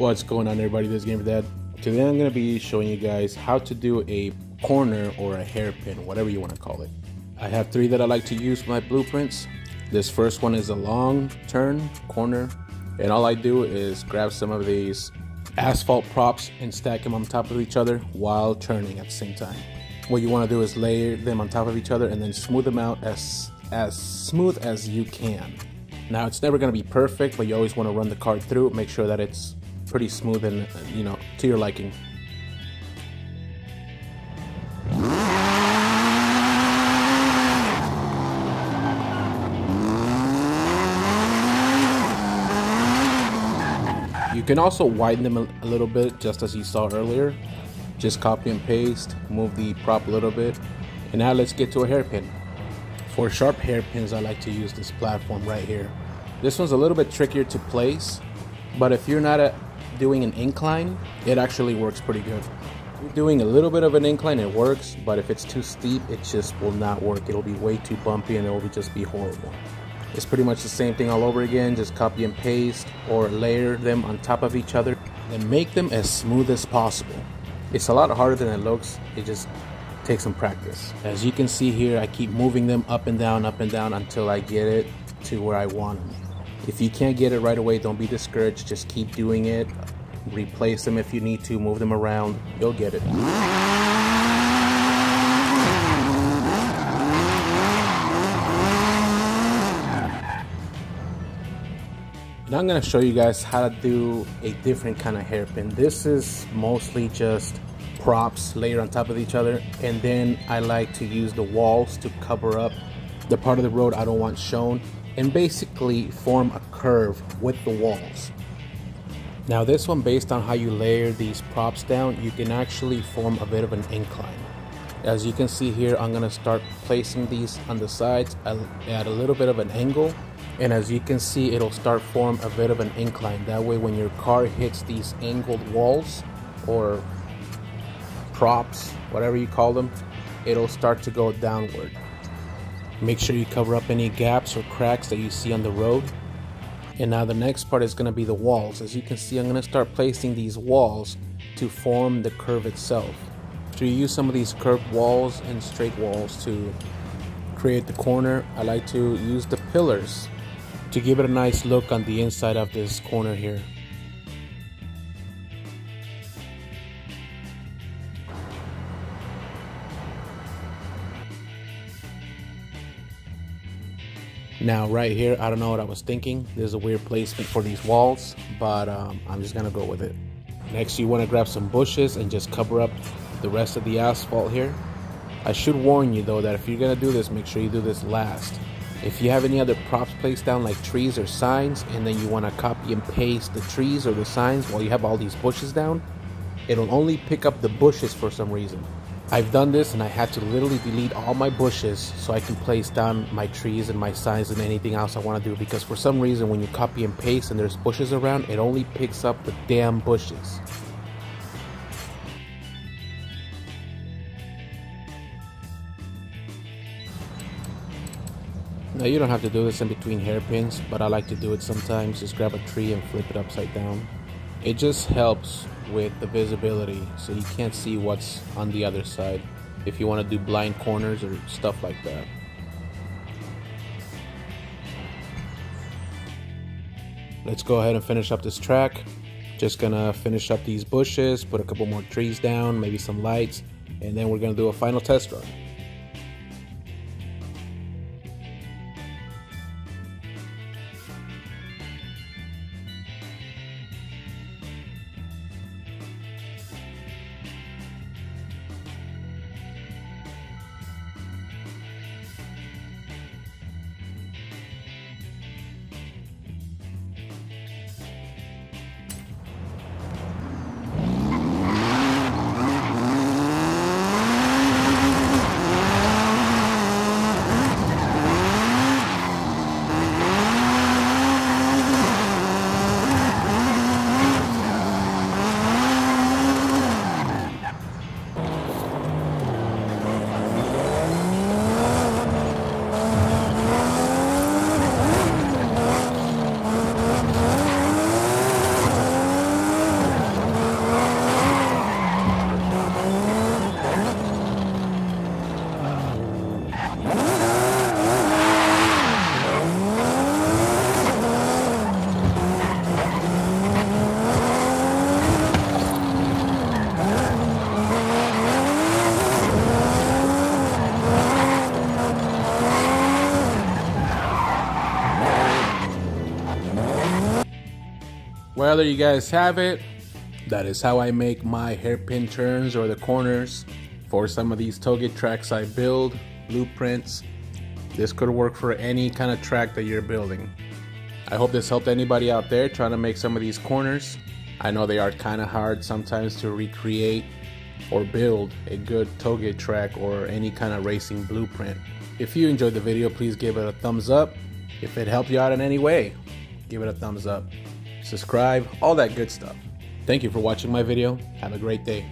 What's going on everybody, this is Gamer Dad. Today I'm going to be showing you guys how to do a corner or a hairpin, whatever you want to call it. I have three that I like to use for my blueprints. This first one is a long turn corner and all I do is grab some of these asphalt props and stack them on top of each other while turning at the same time. What you want to do is layer them on top of each other and then smooth them out as as smooth as you can. Now it's never going to be perfect, but you always want to run the card through, make sure that it's pretty smooth and you know to your liking. You can also widen them a little bit just as you saw earlier. Just copy and paste, move the prop a little bit. And now let's get to a hairpin. For sharp hairpins, I like to use this platform right here. This one's a little bit trickier to place, but if you're not a, doing an incline, it actually works pretty good. Doing a little bit of an incline, it works, but if it's too steep, it just will not work. It'll be way too bumpy and it will just be horrible. It's pretty much the same thing all over again, just copy and paste or layer them on top of each other and make them as smooth as possible. It's a lot harder than it looks, it just takes some practice. As you can see here, I keep moving them up and down, up and down until I get it to where I want them. If you can't get it right away, don't be discouraged. Just keep doing it. Replace them if you need to. Move them around. You'll get it. Now I'm going to show you guys how to do a different kind of hairpin. This is mostly just props layered on top of each other and then I like to use the walls to cover up the part of the road I don't want shown and basically form a curve with the walls. Now this one based on how you layer these props down you can actually form a bit of an incline. As you can see here I'm going to start placing these on the sides at a little bit of an angle and as you can see it'll start form a bit of an incline that way when your car hits these angled walls or props whatever you call them it'll start to go downward Make sure you cover up any gaps or cracks that you see on the road. And now the next part is going to be the walls. As you can see, I'm going to start placing these walls to form the curve itself. To use some of these curved walls and straight walls to create the corner, I like to use the pillars to give it a nice look on the inside of this corner here. Now right here, I don't know what I was thinking. There's a weird placement for these walls, but um, I'm just gonna go with it. Next, you wanna grab some bushes and just cover up the rest of the asphalt here. I should warn you though that if you're gonna do this, make sure you do this last. If you have any other props placed down like trees or signs, and then you wanna copy and paste the trees or the signs while you have all these bushes down, it'll only pick up the bushes for some reason. I've done this and I had to literally delete all my bushes so I can place down my trees and my signs and anything else I want to do because for some reason when you copy and paste and there's bushes around it only picks up the damn bushes. Now you don't have to do this in between hairpins but I like to do it sometimes just grab a tree and flip it upside down. It just helps with the visibility so you can't see what's on the other side if you want to do blind corners or stuff like that. Let's go ahead and finish up this track. Just gonna finish up these bushes, put a couple more trees down, maybe some lights, and then we're gonna do a final test run. Well, there you guys have it. That is how I make my hairpin turns or the corners for some of these touge tracks I build, blueprints. This could work for any kind of track that you're building. I hope this helped anybody out there trying to make some of these corners. I know they are kind of hard sometimes to recreate or build a good touge track or any kind of racing blueprint. If you enjoyed the video, please give it a thumbs up. If it helped you out in any way, give it a thumbs up. Subscribe, all that good stuff. Thank you for watching my video. Have a great day.